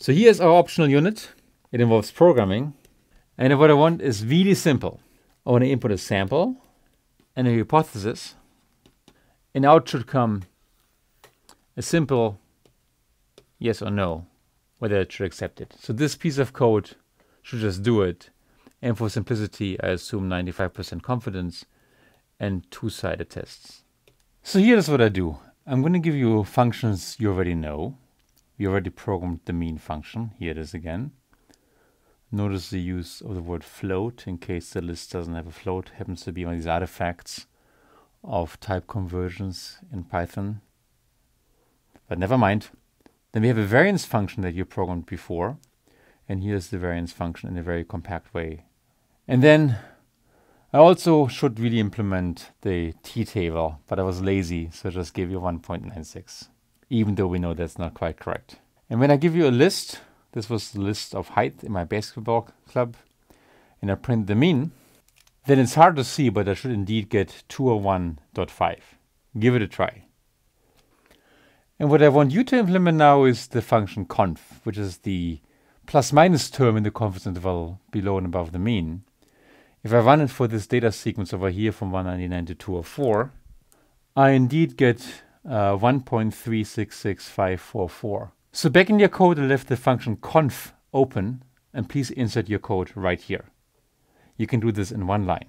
So here's our optional unit. It involves programming. And what I want is really simple. I want to input a sample and a hypothesis. And out should come a simple yes or no, whether it should accept it. So this piece of code should just do it. And for simplicity, I assume 95% confidence and two-sided tests. So here's what I do. I'm going to give you functions you already know. We already programmed the mean function. Here it is again. Notice the use of the word float in case the list doesn't have a float. Happens to be one of these artifacts of type conversions in Python. But never mind. Then we have a variance function that you programmed before. And here's the variance function in a very compact way. And then I also should really implement the t-table, but I was lazy, so I just gave you 1.96, even though we know that's not quite correct. And when I give you a list, this was the list of height in my basketball club, and I print the mean, then it's hard to see, but I should indeed get 201.5. Give it a try. And what I want you to implement now is the function conf, which is the plus minus term in the confidence interval below and above the mean. If I run it for this data sequence over here from 199 to 204, I indeed get uh, 1.366544. So back in your code, I left the function conf open, and please insert your code right here. You can do this in one line.